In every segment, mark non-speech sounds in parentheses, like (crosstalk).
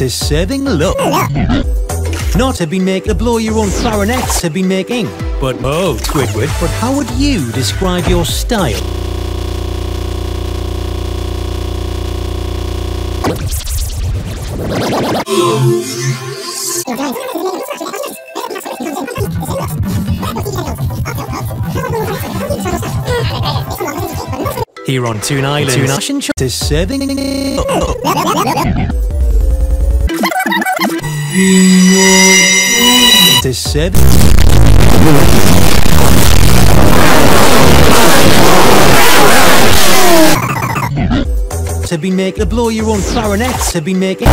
to serving love. Not have been making blow your own clarinets have been making, but oh, Squidward, but how would you describe your style? Here on Toon Island, Toon Island to serving to been making blow your own clarinet, to be making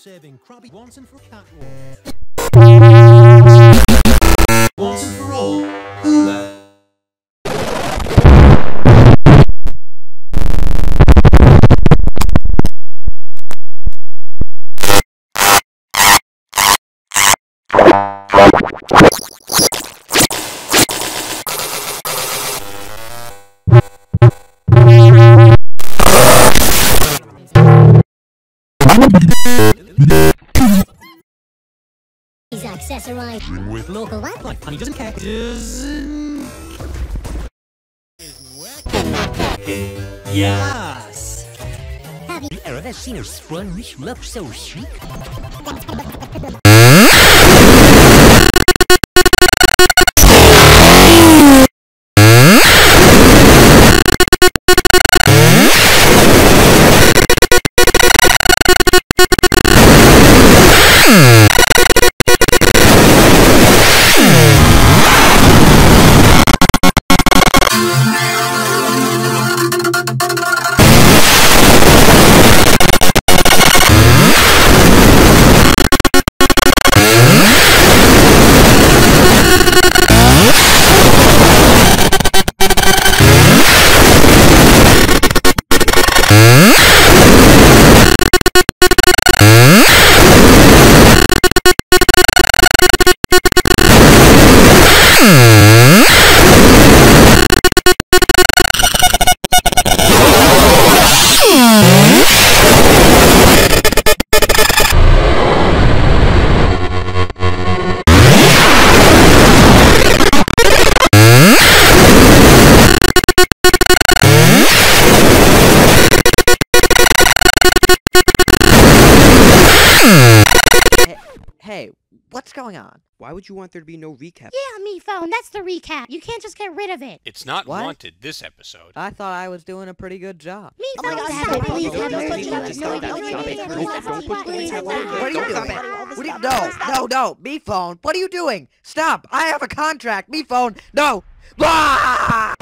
serving crabby once and for catwalk. accessorized with local wildlife Like funny doesn't care. Doesn't... Yes. Have you ever seen a swan which looks so chic? (laughs) what's going on? Why would you want there to be no recap? Yeah, me phone. That's the recap. You can't just get rid of it. It's not What? wanted this episode. I thought I was doing a pretty good job. Me Oh my phone. God, stop stop it. it. Please Don't have put mercy it on on the No, no, it. no, Stop no, it. no, Don't no, put- don't put please, it on no, the no, What are you doing? no, What are you, no, no, no, no, me phone. What are you doing? Stop! I have a contract. Me phone. No. Ah!